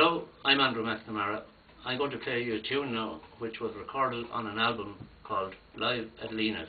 Hello, I'm Andrew McNamara. I'm going to play you a tune now which was recorded on an album called Live at Lena's.